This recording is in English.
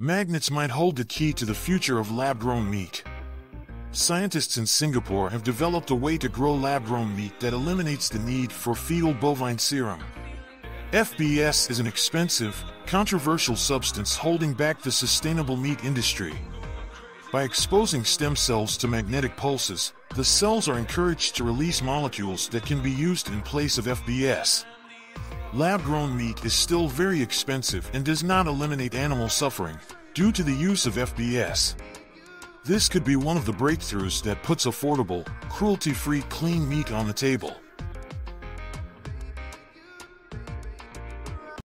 Magnets might hold the key to the future of lab-grown meat. Scientists in Singapore have developed a way to grow lab-grown meat that eliminates the need for fetal bovine serum. FBS is an expensive, controversial substance holding back the sustainable meat industry. By exposing stem cells to magnetic pulses, the cells are encouraged to release molecules that can be used in place of FBS. Lab grown meat is still very expensive and does not eliminate animal suffering due to the use of FBS. This could be one of the breakthroughs that puts affordable, cruelty free clean meat on the table.